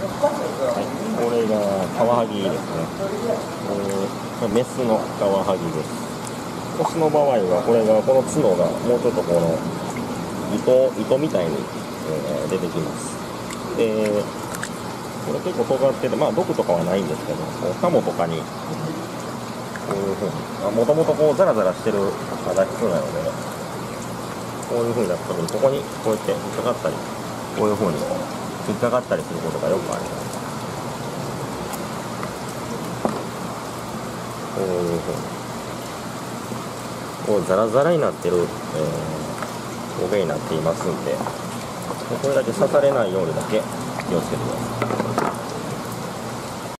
はいこれがカワハギですね、えー、メスのカワハギです。オスの場合はこれがこの角がもうちょっとこの糸糸みたいに、えー、出てきます。でこれ結構尖っててまあ毒とかはないんですけどカモとかにこういうふうにもともとこうザラザラしてる肌質なのでこういうふうになった時にここにこうやって引っかかったりこういうふうに引っかかったりすることがよくありますこういうふうにこうザラザラになってる、えー、おげになっていますんでこれだけ刺されないようにだけ気をつけてください。